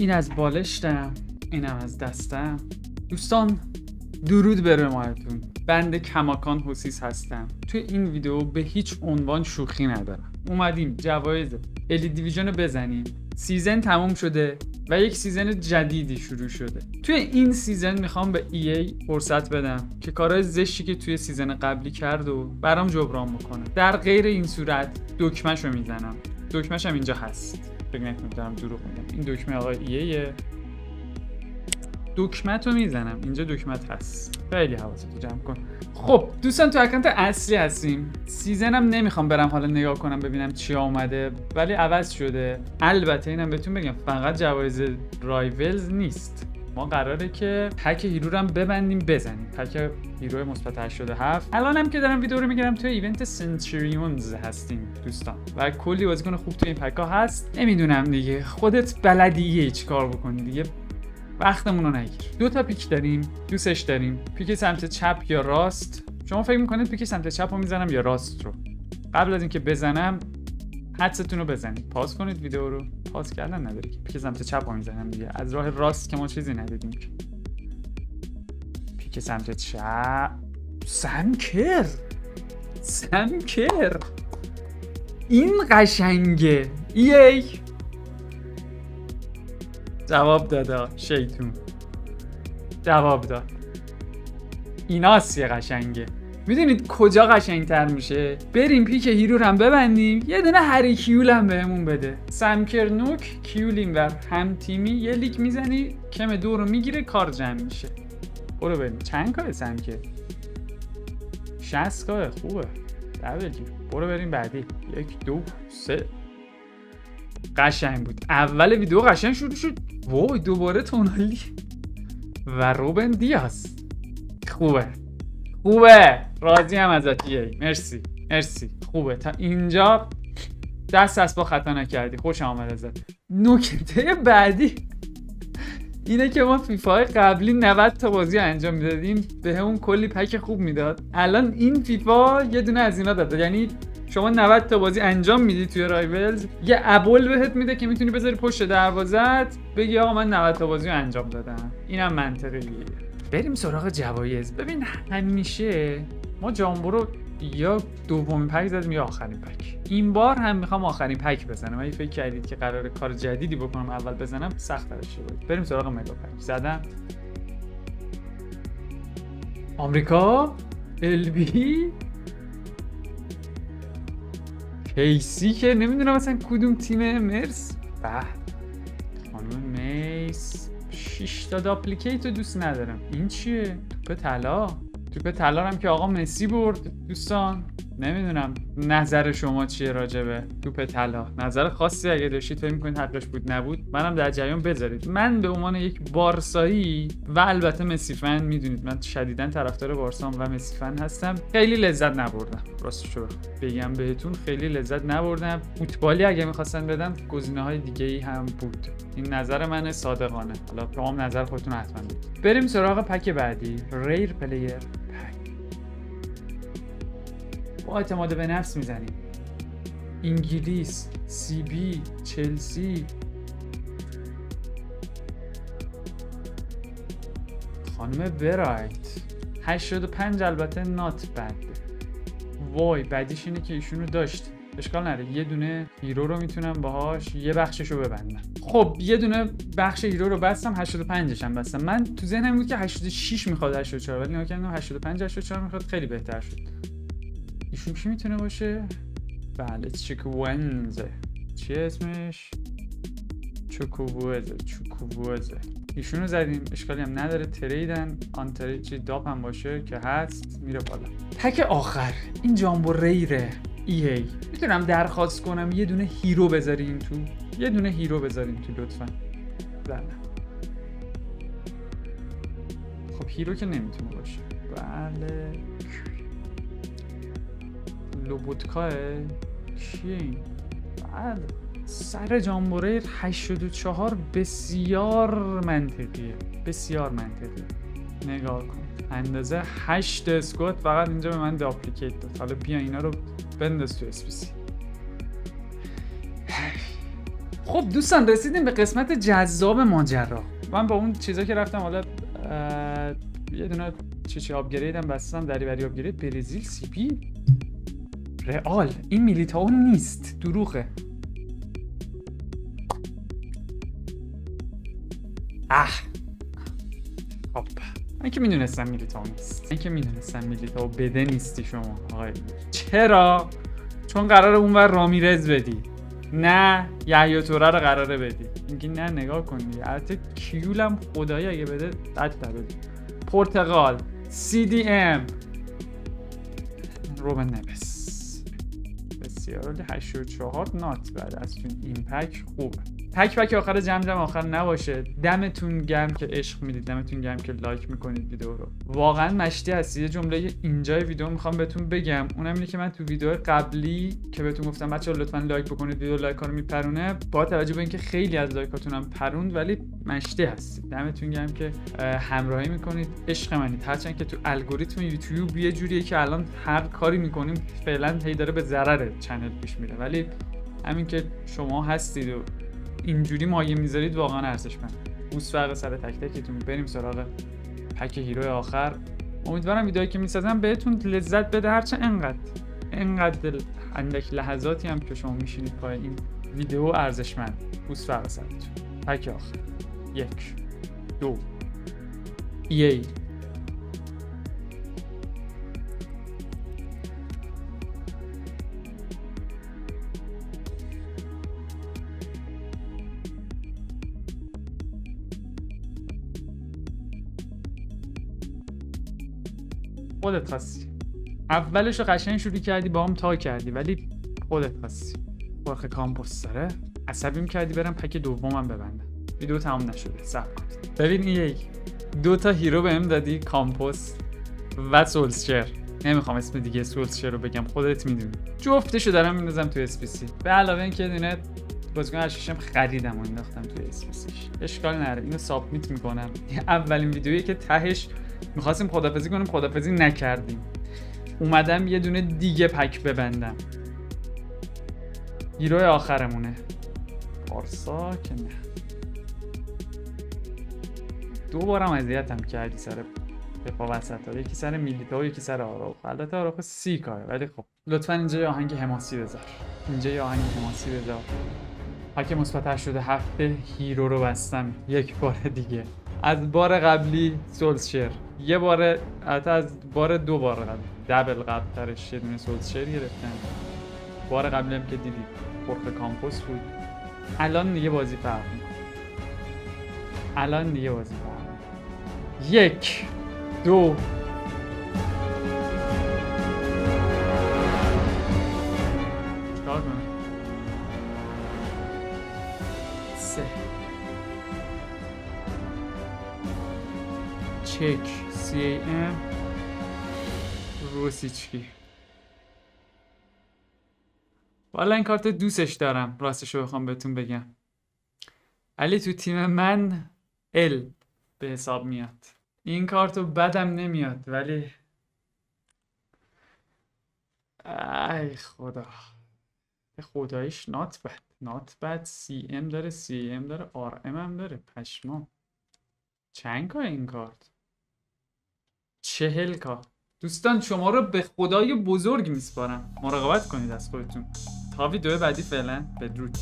این از بالشتم اینم از دستم. دوستان درود به ماهتون بنده کماکان حسیس هستم. توی این ویدیو به هیچ عنوان شوخی ندارم. اومدیم جوایز Elite Division بزنیم. season تموم شده و یک season جدیدی شروع شده. توی این season می‌خوام به EA فرصت بدم که کارهای زشتی که توی season قبلی کرد و برام جبران بکنه. در غیر این صورت دکمهشو می‌زنم. هم اینجا هست. فکر نکنم دارم دروغ میگم. این دکمه آقای EA دکمت رو می‌زنم. اینجا دکمت هست. خیلی حواستو جمع کن. خب دوستان تو اکانت اصلی هستیم. season م نمی‌خوام برم حالا نگاه کنم ببینم چی آمده ولی عوض شده. البته اینم بهتون بگم فقط جوایز Rivals نیست. ما قراره که pack Hero رو هم ببندیم بزنیم. pack Hero مثبت 87 الان هم که دارم ویدیو رو می‌گیرم توی event Centurions هستیم دوستان. و کلی بازیکن خوب توی این pack ها هست. نمی‌دونم دیگه. خودت بلدی چی کار بکنی دیگه. وقتمون رو نگیر. دو تا پیک داریم. دوستش داریم. پیک سمت چپ یا راست؟ شما فکر می‌کنید پیک سمت چپ رو می‌زنم یا راست رو؟ قبل از اینکه بزنم حدستون رو بزنید. پاس کنید ویدیو رو. پاس کردن نداری که. پیک سمت چپ رو می‌زنم دیگه. از راه راست که ما چیزی ندیدیم که. پیک سمت چپ. سمکر. سمکر. این قشنگه. ای جواب دادا شیطون. جواب داد. ایناست یه قشنگه. می‌دونید کجا قشنگتر میشه؟ بریم پیک هیرو هم ببندیم یه دونه هری کیول هم بهمون بده. سمکر نوک کیول اینور هم تیمی یه لیک می‌زنی کم دو رو می‌گیره کار جمع میشه. برو بریم. چند کاه سمکر 60 کاه خوبه. دبل برو بریم بعدی. یک دو سه. قشنگ بود. اول ویدیو قشنگ شروع شد. وای دوباره تونالی. و روبن دیاز. خوبه. خوبه. راضی هم ازت یه مرسی. مرسی. خوبه. تا اینجا دست از با خطا نکردی. خوش آمد ازت. نکته بعدی اینه که ما فیفا قبلی 90 تا بازی انجام می‌دادیم. به همون کلی پک خوب می‌داد. الان این فیفا یه دونه از اینا داده. یعنی شما 90 تا بازی انجام میدی توی رایولز یه ابول بهت میده که می‌تونی بذاری پشت دروازت. بگی آقا من 90 تا بازی انجام دادم. اینم منطقیه. بریم سراغ جوایز. ببین همیشه ما جامبو رو یا دومین پک زدیم یا آخرین پک. این بار هم می‌خوام آخرین پک بزنم. اگه فکر کردید که قرار کار جدیدی بکنم اول بزنم سخت بود بریم سراغ مگا پک. زدم. آمریکا البی کیسی که نمی‌دونم مثلا کدوم تیم. مرس. به. خانم میس 6 تا داپلیکیت دوست ندارم. این چیه؟ توپ طلا. توپ طلا هم که آقا مسی برد دوستان. نمی‌دونم نظر شما چیه راجبه توپ طلا. نظر خاصی اگه داشتید فکر می‌کنید حقش بود نبود. منم در جریان بذارید. من به عنوان یک بارسایی و البته مسی فن می‌دونید من شدیدا طرفدار بارسام و مسی فن هستم. خیلی لذت نبردم. راستشو بگم بهتون خیلی لذت نبردم. فوتبالی اگه می‌خواستن بدم گزینه های هم بود. این نظر من صادقانه. حالا شما نظر خودتون حتما بریم سراغ pack بعدی. rare player. با اعتماد به نفس می‌زنیم. انگلیس CB چلسی. خانم برایت. 85 البته not bad. وای بعدیش اینه که ایشونو داشت. اشکال نره یه دونه hero رو می‌تونم باهاش یه بخشش رو ببندم. خب یه دونه بخش hero رو بستم 85 هم بستم. من تو ذهنم بود که 86 می‌خواد 84 ولی نگاه کردم 85 84 می‌خواد. خیلی بهتر شد. ایشون کی می‌تونه باشه؟ بله چیکوونزه چی اسمش؟ چوکوبوزه چوکوبوزه ایشونو زدیم اشکالی هم نداره. تریدن چی داپ هم باشه که هست میره بالا. تک آخر این جامبو ریره. ای هی می‌تونم درخواست کنم یه دونه هیرو بذاریم تو؟ یه دونه هیرو بذاریم تو لطفا. بله. خب هیرو که نمی‌تونه باشه. بله. لوبوتکاه چیه این؟ بله سر جامبوره 84 بسیار منطقیه. بسیار منطقیه. نگاه کن. اندازه 8 اسکوت فقط اینجا به من داپلیکیت داد. حالا بیا اینا رو بنداز تو اسپیسی خب دوستان رسیدیم به قسمت جذاب ماجرا. من با اون چیزا که رفتم حالا یه دونه چی چی آبگریدم بستم دری بری آبگرید برزیل سی پی رئال. این میلیتاو نیست. دروغه. اه. خب. من که می‌دونستم میلیتاو نیست. من که می‌دونستم میلیتاو بده نیستی شما. آقای. چرا؟ چون قرار اونور رامیرز بدی. نه یحیی توره رو قراره بدی. میگی نه نگاه کن دیگه. البته کیولم خدایی اگه بده بد بده. پرتغال. CDM روبن نوس. بسیار. 84 not bad از این pack خوبه. pack pack آخر جمع جمع آخر نباشه. دمتون گرم که عشق می‌دید دمتون گرم که لایک می‌کنید ویدیو رو. واقعا مشتی هستی. یه جمله اینجای ویدیو می‌خوام بهتون بگم. اونم اینه که من تو ویدیو قبلی که بهتون گفتم بچه‌ها لطفا لایک بکنید ویدیو لایک رو میپرونه. با توجه به اینکه خیلی از لایکاتون هم پروند ولی مشتی هستید دمتون گرم که همراهی می‌کنید. عشق منید. هرچند که تو الگوریتم یوتیوب یه جوریه که الان هر کاری می‌کنیم فعلا هی داره به ضرر channel پیش میره. ولی همین که شما هستید و اینجوری مایه می‌ذارید واقعا ارزشمند. بوس فرق سر تک تکتون. بریم سراغ pack hero آخر. امیدوارم ویدئویی که می‌سازم بهتون لذت بده. هرچه انقدر انقدر اندک لحظاتی هم که شما میشینید پای این ویدیو ارزشمند. بوس فرق سرتون. پک آخر. یک دو. ای. خودت هستی. اولش رو قشنگ شروع کردی با هم تا کردی ولی خودت هستی. خورخه کامپوس داره عصبیم کردی برم pack دومم ببندم. ویدیو تمام نشده. صبر ببین این یک دو تا hero بهم دادی کامپوس و سولشر. نمی‌خوام اسم دیگه سولشر رو بگم خودت می‌دونی. جفتشو دارم میندازم تو SBC به علاوه اینکه دونه بازیکن اششم خریدم و انداختم تو SBC ش اشکال نره اینو submit می‌کنم. اولین ویدیویی که تهش می‌خواستیم خدافزی کنیم خدافزی نکردیم. اومدم یه دونه دیگه pack ببندم. hero آخرمونه. پارسا که نه. دو بارم اذیتم کردی سر دفاع وسط ها یکی سر میلیتا و یکی سر آراخ البته آراخ سی کاره ولی خب. لطفا اینجا یه آهنگ حماسی بذار. اینجا یه آهنگ حماسی بذار. pack مثبت شده هفته hero رو بستم. یک بار دیگه. از بار قبلی سولشر یه بار حتی از بار دو بار قبل. دبل قبل ترش یه دونه سولشر گرفتن. بار قبلی هم که دیدید پرف کامپوس بود. الان دیگه بازی فرق الان دیگه بازی فرق یک دو چک سی ام روسیچکی والا این کارت دوستش دارم راستشو بخوام بهتون بگم. علی تو تیم من ال به حساب میاد. این کارتو بدم نمیاد ولی ای خدا. خدایش نات بد نات بد. سی ام داره سی ام داره آر ام هم داره. پشما چند این کارت. چهل کا. دوستان شما رو به خدای بزرگ میسپارم. مراقبت کنید از خودتون. تا ویدیو بعدی فعلا بدرود.